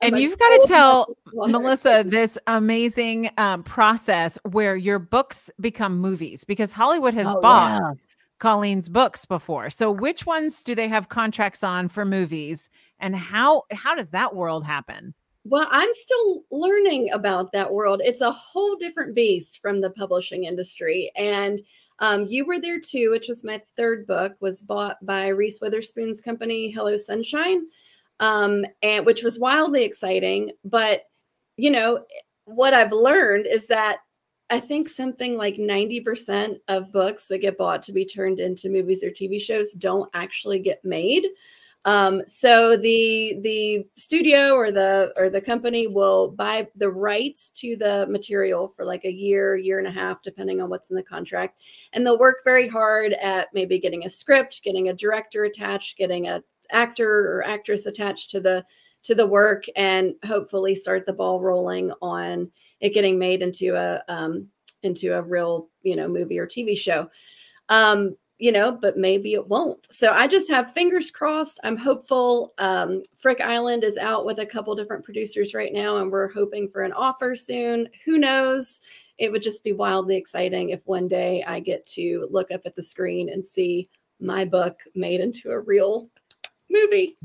and you've got to tell Melissa this amazing um, process where your books become movies because Hollywood has oh, bought yeah. Colleen's books before. So which ones do they have contracts on for movies and how how does that world happen? Well, I'm still learning about that world. It's a whole different beast from the publishing industry and um, you were there too, which was my third book, was bought by Reese Witherspoon's company, Hello Sunshine um, and which was wildly exciting. But you know, what I've learned is that I think something like 90% of books that get bought to be turned into movies or TV shows don't actually get made. Um, so the the studio or the or the company will buy the rights to the material for like a year, year and a half, depending on what's in the contract, and they'll work very hard at maybe getting a script, getting a director attached, getting a actor or actress attached to the to the work and hopefully start the ball rolling on it getting made into a um, into a real you know movie or TV show. Um, you know, but maybe it won't. So I just have fingers crossed. I'm hopeful. Um, Frick Island is out with a couple different producers right now, and we're hoping for an offer soon. Who knows? It would just be wildly exciting if one day I get to look up at the screen and see my book made into a real movie.